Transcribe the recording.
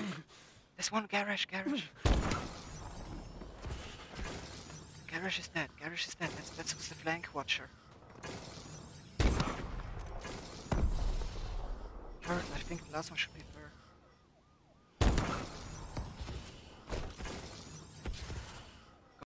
There's one garage, garage. garage is dead, garage is dead. That's, that's the flank watcher. Bird, I think the last one should be bird.